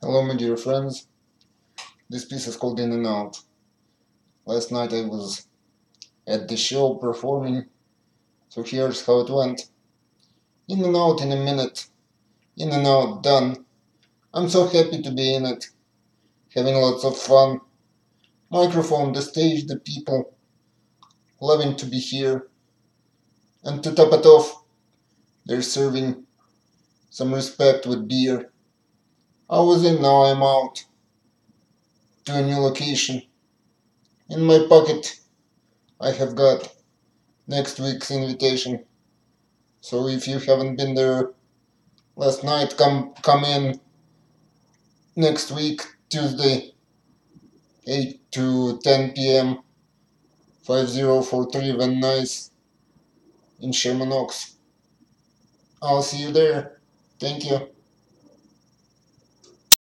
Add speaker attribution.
Speaker 1: Hello, my dear friends. This piece is called In and Out. Last night I was at the show performing, so here's how it went. In and out in a minute. In and out, done. I'm so happy to be in it. Having lots of fun. Microphone, the stage, the people. Loving to be here. And to top it off, they're serving some respect with beer. I was in, now I'm out. To a new location. In my pocket, I have got next week's invitation. So if you haven't been there last night, come come in next week, Tuesday, 8 to 10 p.m. 5043 Van Nuys in Sherman Oaks. I'll see you there. Thank you.